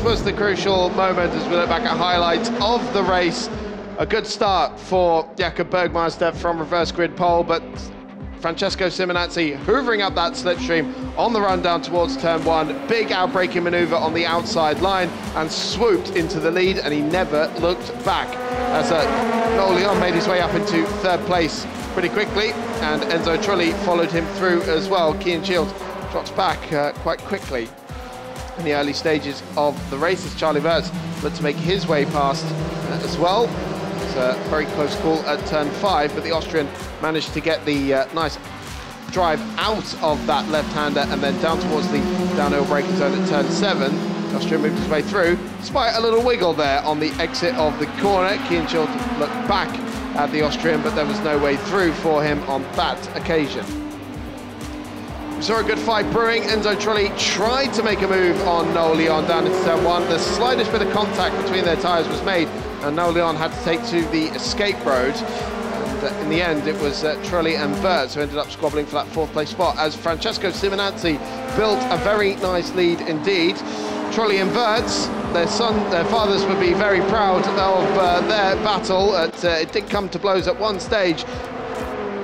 this was the crucial moment as we look back at highlights of the race. A good start for Jakob Bergmeister from reverse grid pole, but Francesco Simonazzi hoovering up that slipstream on the run down towards turn one. Big outbreaking maneuver on the outside line and swooped into the lead and he never looked back. As uh, made his way up into third place pretty quickly and Enzo Trulli followed him through as well. Cian Shields drops back uh, quite quickly in the early stages of the race as Charlie Wurz looked to make his way past uh, as well. It's a very close call at turn five, but the Austrian managed to get the uh, nice drive out of that left-hander and then down towards the downhill braking zone at turn seven. The Austrian moved his way through, despite a little wiggle there on the exit of the corner. Shields looked back at the Austrian, but there was no way through for him on that occasion. Saw a good fight brewing. Enzo Trulli tried to make a move on Noel Leon down into turn one. The slightest bit of contact between their tyres was made, and Noel Leon had to take to the escape road. And uh, in the end, it was uh, Trulli and Wurz who ended up squabbling for that fourth place spot, as Francesco Simonazzi built a very nice lead indeed. Trulli and Wurz, their son, their fathers would be very proud of uh, their battle. At, uh, it did come to blows at one stage,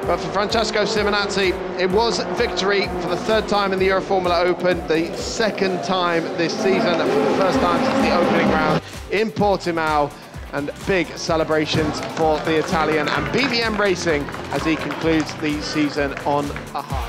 but for Francesco Simonazzi, it was victory for the third time in the Euroformula Open, the second time this season, and for the first time since the opening round in Portimao. And big celebrations for the Italian and BVM Racing as he concludes the season on a high.